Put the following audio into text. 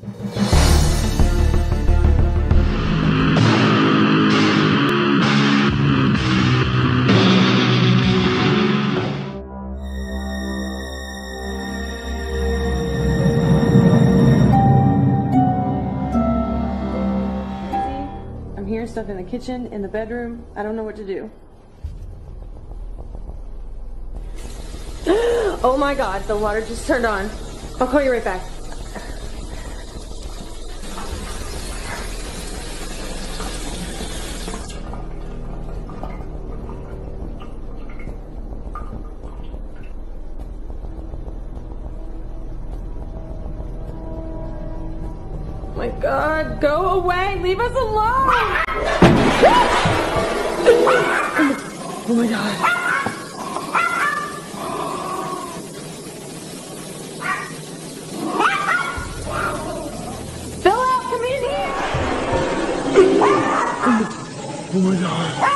I'm hearing stuff in the kitchen, in the bedroom. I don't know what to do. oh my god, the water just turned on. I'll call you right back. my god, go away, leave us alone! oh my god. Oh my god.